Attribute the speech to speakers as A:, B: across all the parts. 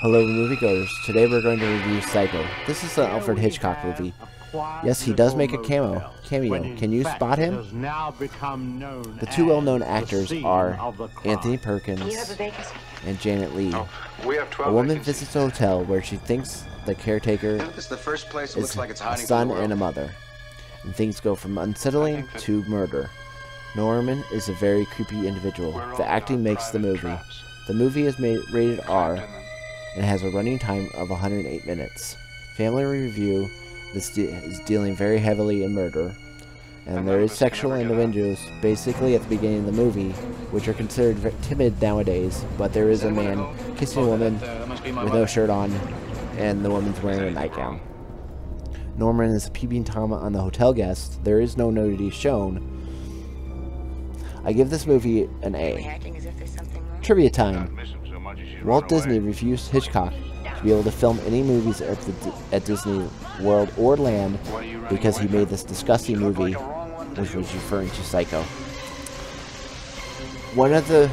A: Hello, moviegoers. Today we're going to review Psycho. This is an Alfred Hitchcock movie. Yes, he does make a cameo. Cameo. Can you spot him? The two well-known actors are Anthony Perkins and Janet Leigh. A woman visits a hotel where she thinks the caretaker
B: is the first place it
A: is
B: looks like it's
A: a son and a mother, and things go from unsettling to murder. Norman is a very creepy individual. The acting makes the movie. The movie is made rated R and has a running time of 108 minutes. Family review this de- is dealing very heavily in murder, and there is sexual innuendos basically at the beginning of the movie, which are considered timid nowadays. But there is a man kissing a woman with no shirt on, and the woman's wearing a nightgown. Norman is peeping Tom on the hotel guest. There is no nudity shown. I give this movie an A.
C: acting as if there's something wrong.
A: Trivia time. Walt Disney refused Hitchcock to be able to film any movies at, the, at Disney World or Land because he made this disgusting movie, which was referring to Psycho. One of the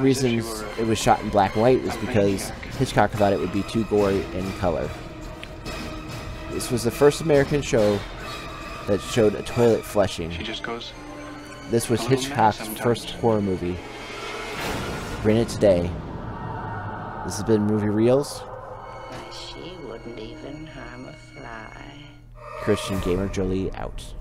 A: reasons it was shot in black and white was because Hitchcock thought it would be too gory in color. This was the first American show that showed a toilet flushing.
D: She just goes.
A: This was
D: A little mad
A: Hitchcock's first horror movie. Rented today. This has been Movie Reels.
C: She wouldn't even harm a fly.
A: Christian Gamer Jolee out.